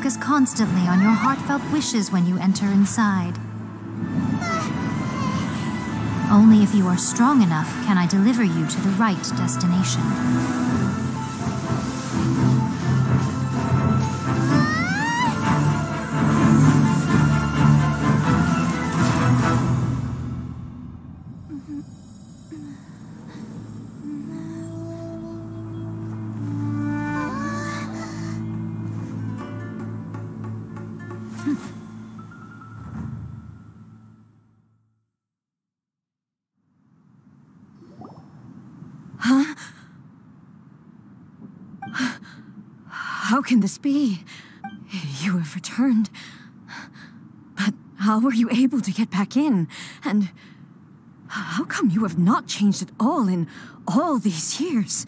Focus constantly on your heartfelt wishes when you enter inside. Only if you are strong enough can I deliver you to the right destination. How can this be? You have returned. But how were you able to get back in? And how come you have not changed at all in all these years?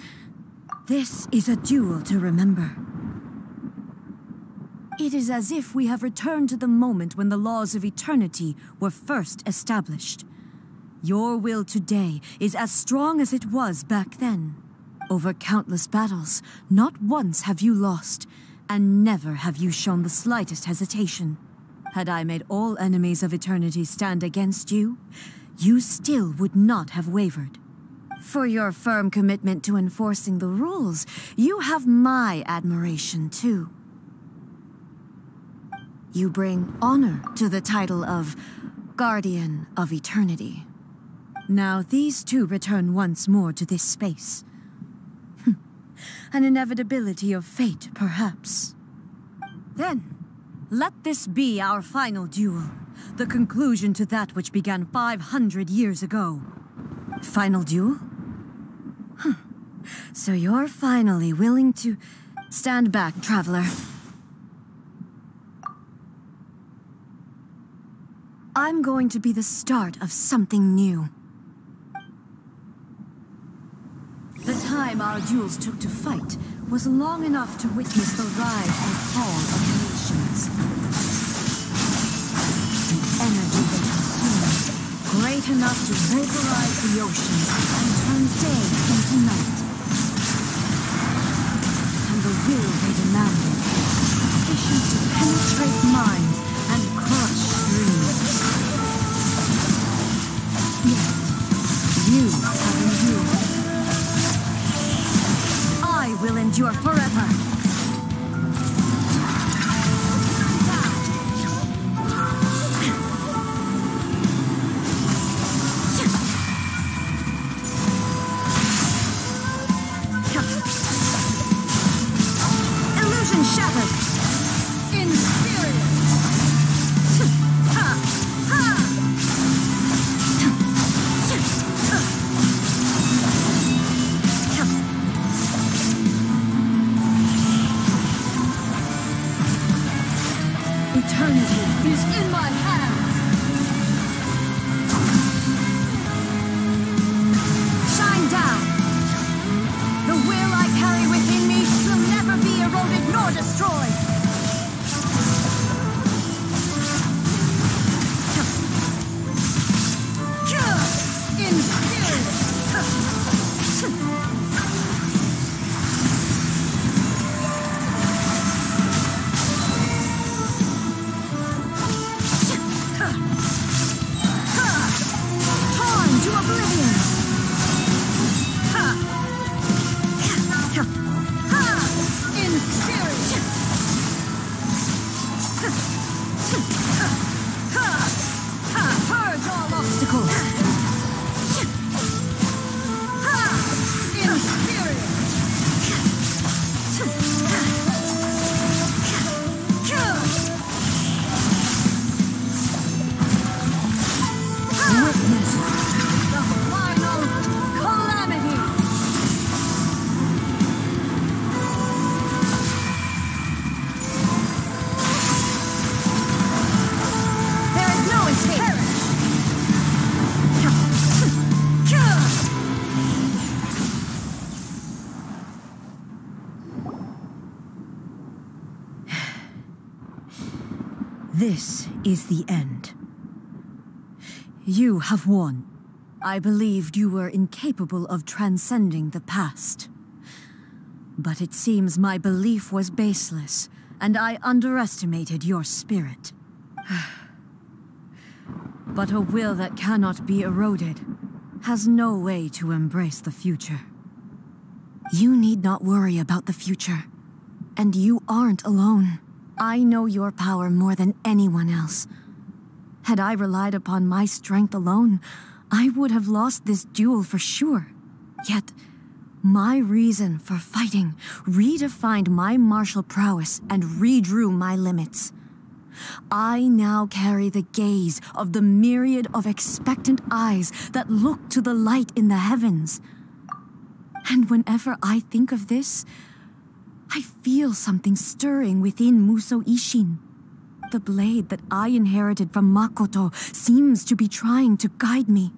This is a duel to remember. It is as if we have returned to the moment when the laws of eternity were first established. Your will today is as strong as it was back then. Over countless battles, not once have you lost, and never have you shown the slightest hesitation. Had I made all enemies of eternity stand against you, you still would not have wavered. For your firm commitment to enforcing the rules, you have my admiration too. You bring honor to the title of Guardian of Eternity. Now these two return once more to this space. Hmm. An inevitability of fate, perhaps. Then, let this be our final duel. The conclusion to that which began 500 years ago. Final duel? Huh. So you're finally willing to... Stand back, Traveler. I'm going to be the start of something new. The time our duels took to fight was long enough to witness the rise and fall of nations. The energy they consumed, great enough to vaporize the oceans and turn day into night. And the will they demanded, This is the end. You have won. I believed you were incapable of transcending the past. But it seems my belief was baseless, and I underestimated your spirit. but a will that cannot be eroded has no way to embrace the future. You need not worry about the future. And you aren't alone. I know your power more than anyone else. Had I relied upon my strength alone, I would have lost this duel for sure. Yet, my reason for fighting redefined my martial prowess and redrew my limits. I now carry the gaze of the myriad of expectant eyes that look to the light in the heavens. And whenever I think of this, I feel something stirring within Musou Isshin. The blade that I inherited from Makoto seems to be trying to guide me,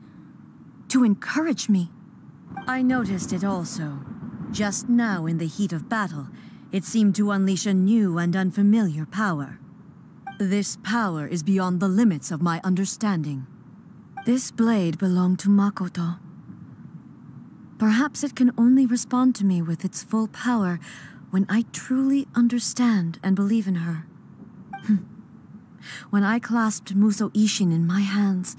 to encourage me. I noticed it also. Just now in the heat of battle, it seemed to unleash a new and unfamiliar power. This power is beyond the limits of my understanding. This blade belonged to Makoto. Perhaps it can only respond to me with its full power when I truly understand and believe in her. Hmm. when I clasped Musou Isshin in my hands,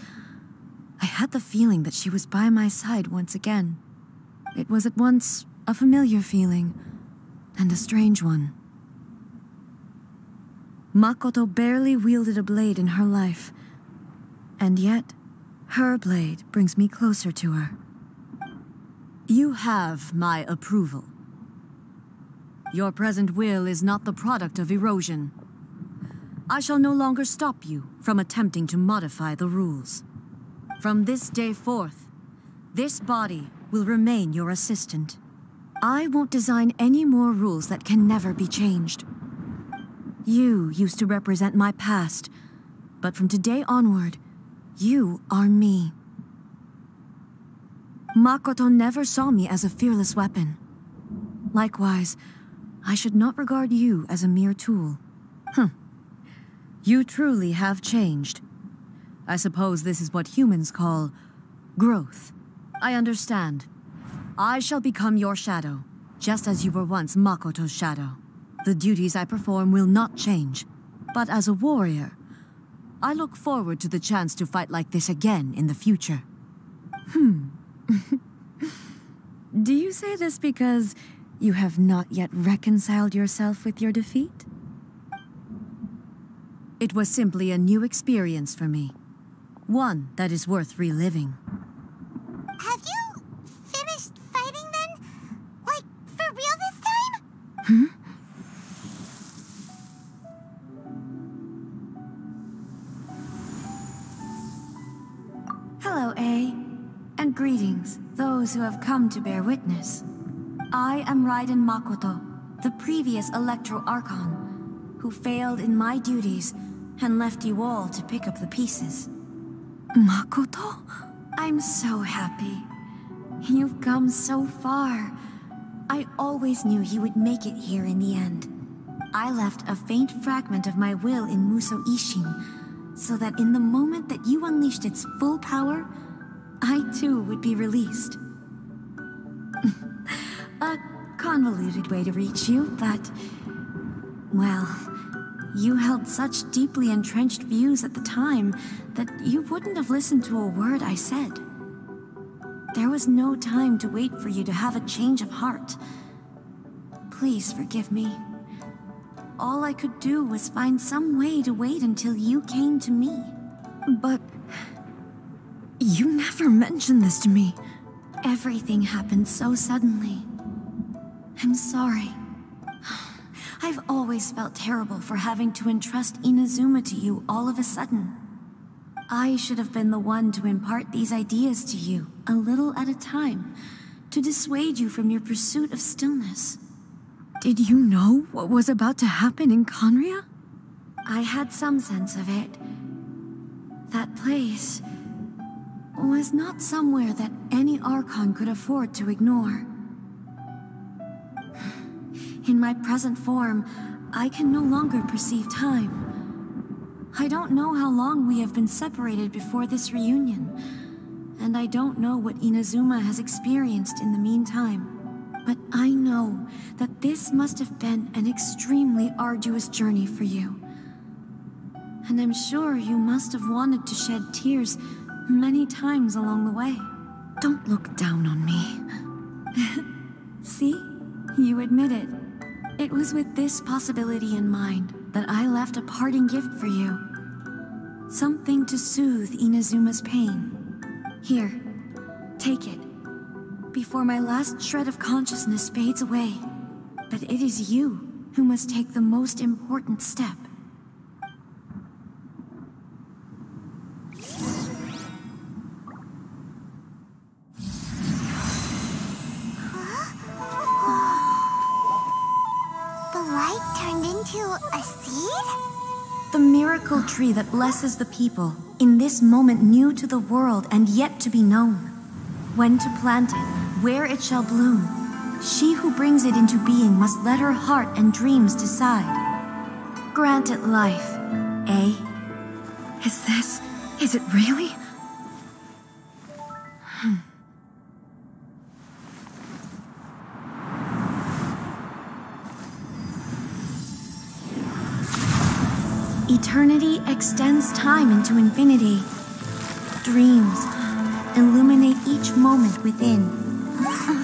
I had the feeling that she was by my side once again. It was at once a familiar feeling and a strange one. Makoto barely wielded a blade in her life, and yet her blade brings me closer to her. You have my approval. Your present will is not the product of erosion. I shall no longer stop you from attempting to modify the rules. From this day forth, this body will remain your assistant. I won't design any more rules that can never be changed. You used to represent my past, but from today onward, you are me. Makoto never saw me as a fearless weapon. Likewise, I should not regard you as a mere tool. Huh. You truly have changed. I suppose this is what humans call growth. I understand. I shall become your shadow, just as you were once Makoto's shadow. The duties I perform will not change. But as a warrior, I look forward to the chance to fight like this again in the future. Hmm. Do you say this because you have not yet reconciled yourself with your defeat? It was simply a new experience for me. One that is worth reliving. Have you finished fighting then? Like, for real this time? Hmm? Hello, Ei. And greetings, those who have come to bear witness. I am Raiden Makoto, the previous Electro Archon, who failed in my duties and left you all to pick up the pieces. Makoto? I'm so happy. You've come so far. I always knew you would make it here in the end. I left a faint fragment of my will in Musou Isshin so that in the moment that you unleashed its full power, I too would be released. a convoluted way to reach you, but... Well, you held such deeply entrenched views at the time that you wouldn't have listened to a word I said. There was no time to wait for you to have a change of heart. Please forgive me. All I could do was find some way to wait until you came to me. But... You never mentioned this to me. Everything happened so suddenly. I'm sorry. I've always felt terrible for having to entrust Inazuma to you all of a sudden. I should have been the one to impart these ideas to you, a little at a time, to dissuade you from your pursuit of stillness. Did you know what was about to happen in Khaenri'ah? I had some sense of it. That place was not somewhere that any Archon could afford to ignore. In my present form, I can no longer perceive time. I don't know how long we have been separated before this reunion, and I don't know what Inazuma has experienced in the meantime. But I know that this must have been an extremely arduous journey for you. And I'm sure you must have wanted to shed tears many times along the way. Don't look down on me. See? You admit it. It was with this possibility in mind that I left a parting gift for you. Something to soothe Inazuma's pain. Here, take it. Before my last shred of consciousness fades away. But it is you who must take the most important step. Light turned into a seed? The miracle tree that blesses the people, in this moment new to the world and yet to be known. When to plant it, where it shall bloom. She who brings it into being must let her heart and dreams decide. Grant it life, eh? Is this. is it really? Eternity extends time into infinity. Dreams illuminate each moment within.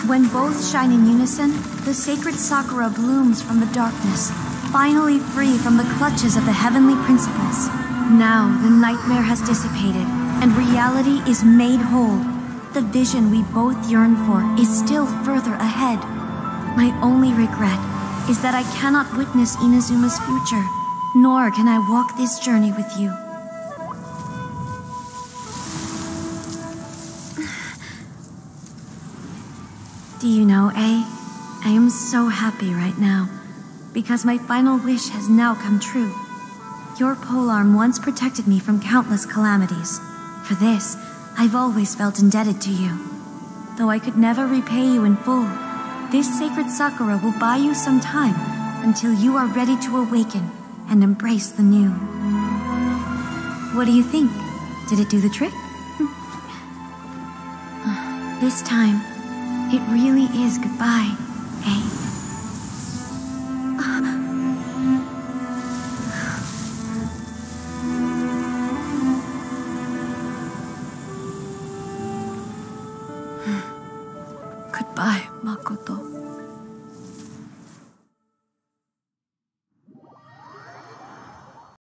When both shine in unison, the sacred Sakura blooms from the darkness, finally free from the clutches of the heavenly principles. Now the nightmare has dissipated, and reality is made whole. The vision we both yearn for is still further ahead. My only regret is that I cannot witness Inazuma's future, nor can I walk this journey with you. Do you know, Ei? I am so happy right now, because my final wish has now come true. Your polearm once protected me from countless calamities. For this, I've always felt indebted to you. Though I could never repay you in full, this sacred Sakura will buy you some time until you are ready to awaken and embrace the new. What do you think? Did it do the trick? this time, it really is goodbye, eh?